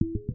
you